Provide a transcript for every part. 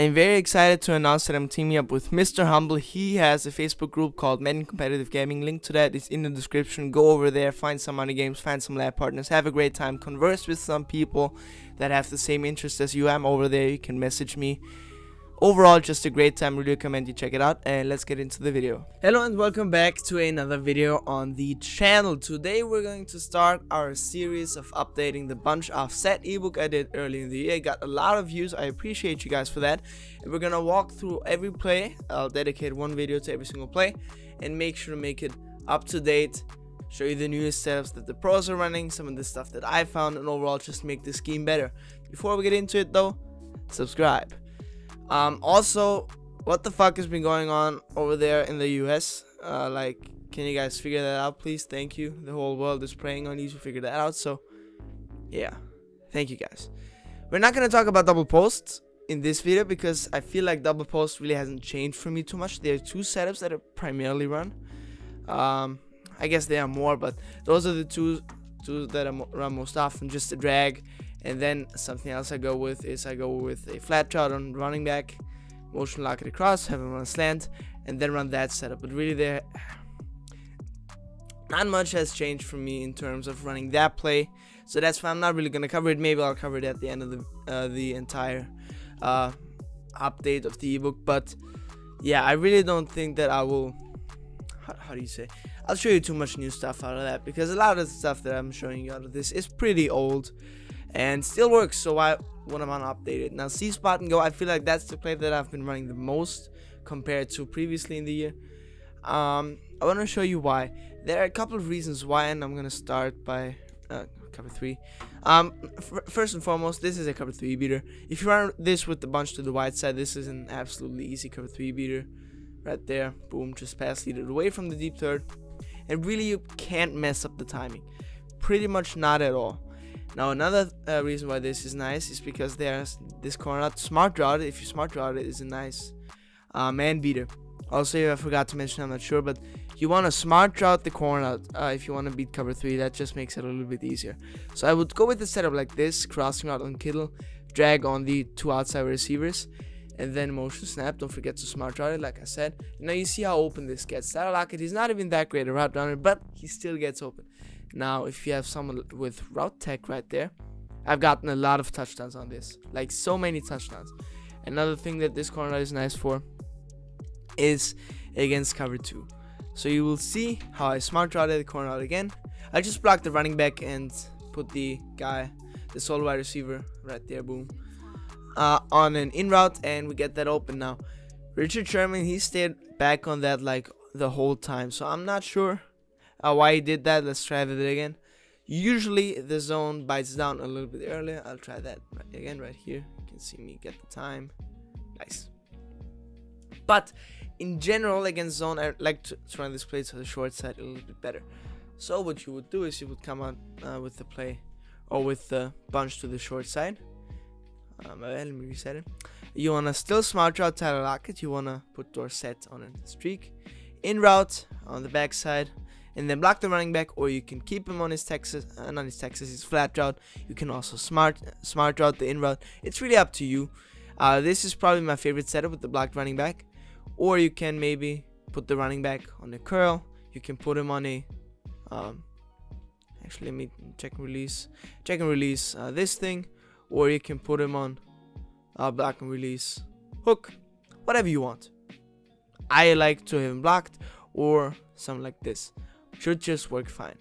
I am very excited to announce that I'm teaming up with Mr. Humble. He has a Facebook group called Madden Competitive Gaming. Link to that is in the description. Go over there, find some money games, find some lab partners, have a great time, converse with some people that have the same interests as you. I'm over there. You can message me overall just a great time. Really recommend you check it out. And let's get into the video. Hello and welcome back to another video on the channel. Today we're going to start our series of updating the bunch offset ebook i did early in the year. I got a lot of views. I appreciate you guys for that. And we're gonna walk through every play. I'll dedicate one video to every single play and make sure to make it up to date show you the newest setups that the pros are running some of the stuff that i found and overall just make the game better. Before we get into it though subscribe um, also, what the fuck has been going on over there in the US? Uh, like, can you guys figure that out, please? Thank you. The whole world is praying on you to figure that out. So, yeah, thank you guys. We're not gonna talk about double posts in this video because I feel like double post really hasn't changed for me too much. There are two setups that are primarily run. Um, I guess there are more, but those are the two two that I run most often. Just a drag and then something else I go with is I go with a flat route on running back, motion lock it across, have him run slant, and then run that setup. But really, there not much has changed for me in terms of running that play. So that's why I'm not really gonna cover it. Maybe I'll cover it at the end of the uh, the entire uh, update of the ebook. But yeah, I really don't think that I will. How, how do you say? I'll show you too much new stuff out of that because a lot of the stuff that I'm showing you out of this is pretty old and still works so I to update it? Now C spot and go I feel like that's the play that I've been running the most compared to previously in the year. Um, I want to show you why. There are a couple of reasons why and I'm gonna start by uh, cover 3 um, first and foremost this is a cover 3 beater. If you run this with the bunch to the wide side this is an absolutely easy cover 3 beater right there. Boom just pass lead it away from the deep third. And really you can't mess up the timing. Pretty much not at all now another uh, reason why this is nice is because there's this corner smart route. If you smart route it is a nice uh, man beater. Also, I forgot to mention, I'm not sure, but you want to smart route the corner uh, if you want to beat cover 3. That just makes it a little bit easier. So I would go with the setup like this, crossing out on Kittle, drag on the two outside receivers, and then motion snap. Don't forget to smart route it, like I said. Now you see how open this gets. Tyler Lockett, he's not even that great a route runner, but he still gets open. Now, if you have someone with route tech right there, I've gotten a lot of touchdowns on this. Like, so many touchdowns. Another thing that this corner is nice for is against cover 2. So you will see how I smart routed the corner out again. I just blocked the running back and put the guy, the solo wide receiver right there, boom, uh, on an in route, and we get that open now. Richard Sherman, he stayed back on that like the whole time, so I'm not sure uh, why he did that. Let's try it again. Usually the zone bites down a little bit earlier. I'll try that right again right here. You can see me get the time. Nice. But in general against zone, I like to run this play to the short side a little bit better. So what you would do is you would come out uh, with the play or with the bunch to the short side. Um, let me reset it. You wanna still smart route Tyler Lockett. You wanna put Dorsett on a streak. In route on the backside and then block the running back or you can keep him on his Texas uh, not his Texas his flat route. You can also smart smart route the in route. It's really up to you. Uh, this is probably my favorite setup with the blocked running back. Or you can maybe put the running back on the curl. You can put him on a um, actually let me check and release check and release uh, this thing. Or you can put him on uh, block and release hook whatever you want. I like to have him blocked or something like this should just work fine.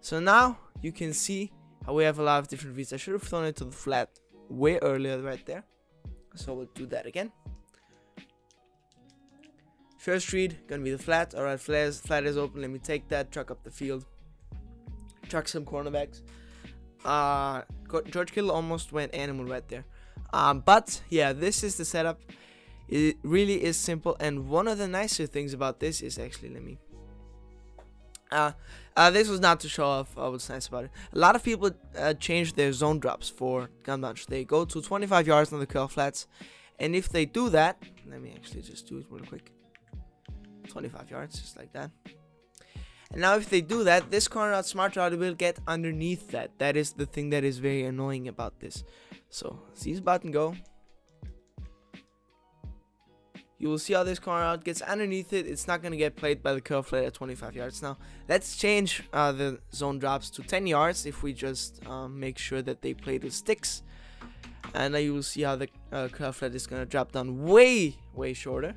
So now you can see how we have a lot of different reads. I should have thrown it to the flat way earlier right there. So we'll do that again. First read, gonna be the flat. Alright, flat is, flat is open. Let me take that, truck up the field. Truck some cornerbacks. Uh, George Kittle almost went animal right there. Um, but yeah, this is the setup. It really is simple. And one of the nicer things about this is actually, let me uh, uh, this was not to show off uh, what's nice about it. A lot of people uh, change their zone drops for gun bunch. They go to 25 yards on the curl flats, and if they do that, let me actually just do it real quick. 25 yards, just like that. And now if they do that, this corner out smart route will get underneath that. That is the thing that is very annoying about this. So, seize button go. You will see how this corner out gets underneath it. It's not going to get played by the curl flat at 25 yards. Now, let's change uh, the zone drops to 10 yards if we just um, make sure that they play the sticks. And now you will see how the uh, curl flat is going to drop down way, way shorter.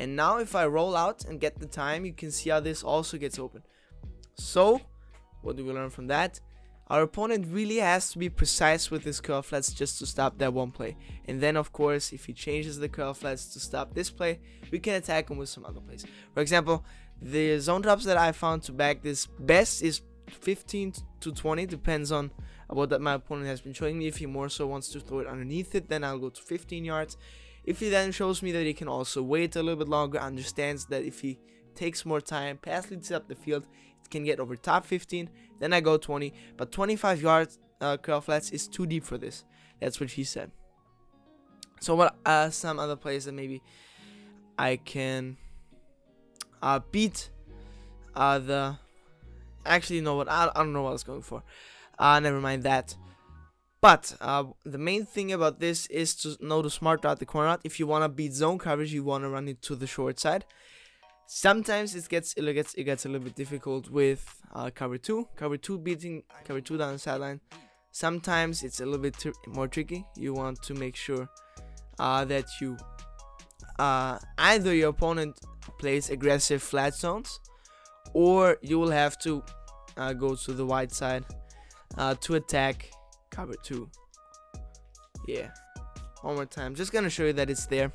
And now if I roll out and get the time, you can see how this also gets open. So, what do we learn from that? Our opponent really has to be precise with his curl flats just to stop that one play. And then of course, if he changes the curl flats to stop this play, we can attack him with some other plays. For example, the zone drops that I found to back this best is 15 to 20, depends on what that my opponent has been showing me. If he more so wants to throw it underneath it, then I'll go to 15 yards. If he then shows me that he can also wait a little bit longer, understands that if he takes more time, pass leads up the field, it can get over top 15, then I go 20, but 25 yards uh, curl flats is too deep for this. That's what he said. So what uh, some other plays that maybe I can uh, beat uh, the actually you know what I, I don't know what I was going for uh, never mind that but uh, the main thing about this is to know the smart route, the corner route. If you want to beat zone coverage, you want to run it to the short side. Sometimes it gets it gets it gets a little bit difficult with uh, cover two, cover two beating cover two down the sideline. Sometimes it's a little bit more tricky. You want to make sure uh, that you uh, either your opponent plays aggressive flat zones, or you will have to uh, go to the wide side uh, to attack cover two. Yeah. One more time. Just gonna show you that it's there.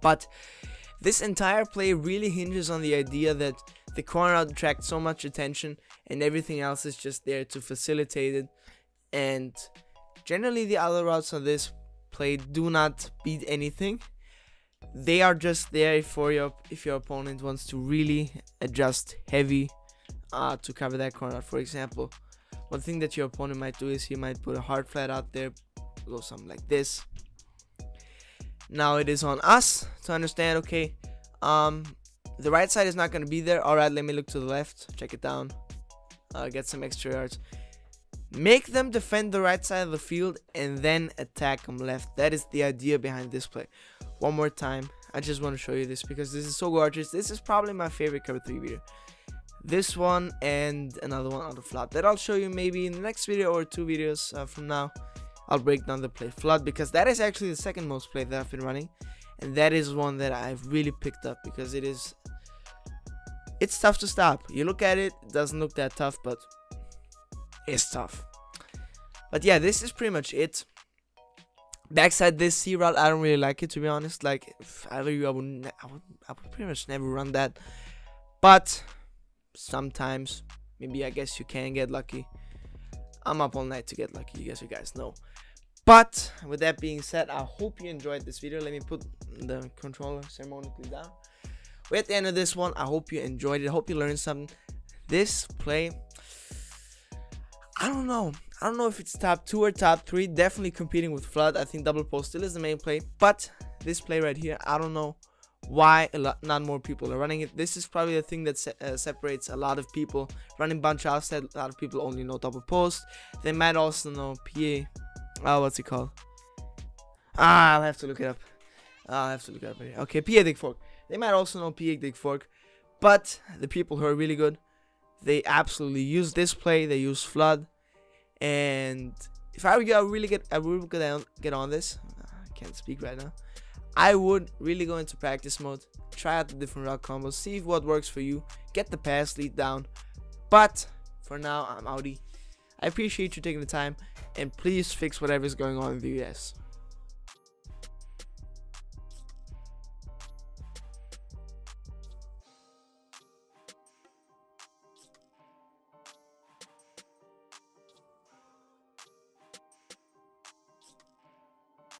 But this entire play really hinges on the idea that the corner out attracts so much attention and everything else is just there to facilitate it. And generally the other routes on this play do not beat anything. They are just there for your if your opponent wants to really adjust heavy uh, to cover that corner. For example, one thing that your opponent might do is he might put a hard flat out there, go something like this. Now it is on us to understand, okay, um, the right side is not going to be there. All right, let me look to the left, check it down, uh, get some extra yards. Make them defend the right side of the field and then attack them left. That is the idea behind this play. One more time, I just want to show you this because this is so gorgeous. This is probably my favorite cover 3 video this one and another one on the flood that I'll show you maybe in the next video or two videos uh, from now I'll break down the play flood because that is actually the second most play that I've been running. And that is one that I've really picked up because it is it's tough to stop. You look at it it doesn't look that tough but it's tough. But yeah this is pretty much it. Backside this C route I don't really like it to be honest. Like if I were you I would, I would I would pretty much never run that. But sometimes maybe I guess you can get lucky. I'm up all night to get lucky, you guys you guys know. But with that being said, I hope you enjoyed this video. Let me put the controller ceremonically down. We're at the end of this one. I hope you enjoyed it. I hope you learned something. This play, I don't know. I don't know if it's top two or top three. Definitely competing with Flood. I think double post still is the main play. But this play right here, I don't know why a lot not more people are running it. This is probably the thing that se uh, separates a lot of people running bunch offset a lot of people only know double post. They might also know pa oh what's it called? Ah i'll have to look it up. Ah, i'll have to look it up. Here. okay pa dig fork. They might also know pa dig fork but the people who are really good they absolutely use this play. They use flood. And if i were you i really get i would get on, get on this i can't speak right now I would really go into practice mode, try out the different rock combos, see what works for you, get the pass lead down. But for now, I'm outie. I appreciate you taking the time, and please fix whatever is going on in the US.